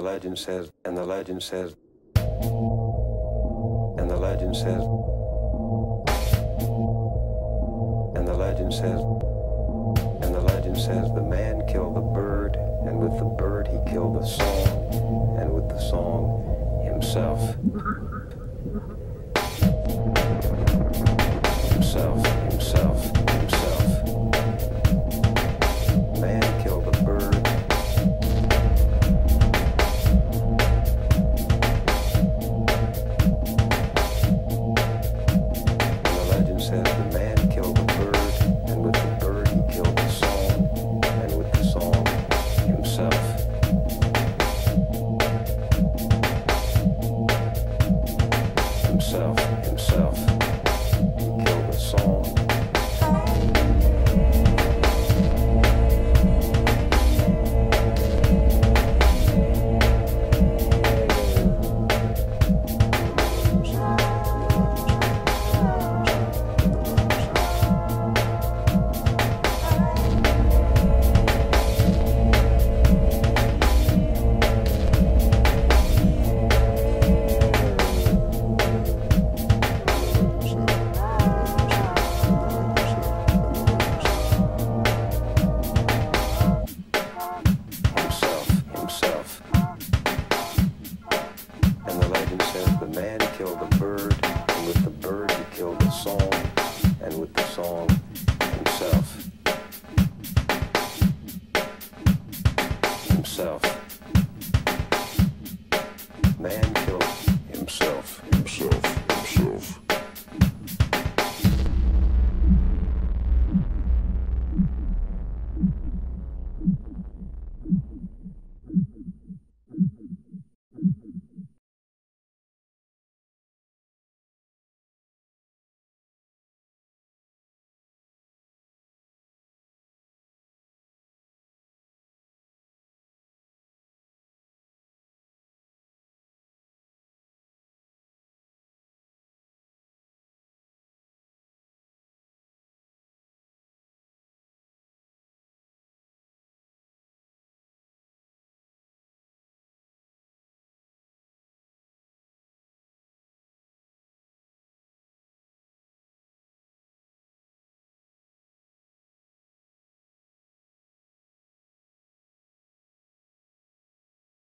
the legend says, and the legend says, and the legend says, and the legend says, and the legend says, the man killed the bird, and with the bird he killed the song, and with the song himself. Himself, himself. kill the bird, and with the bird you kill the song, and with the song himself. Himself.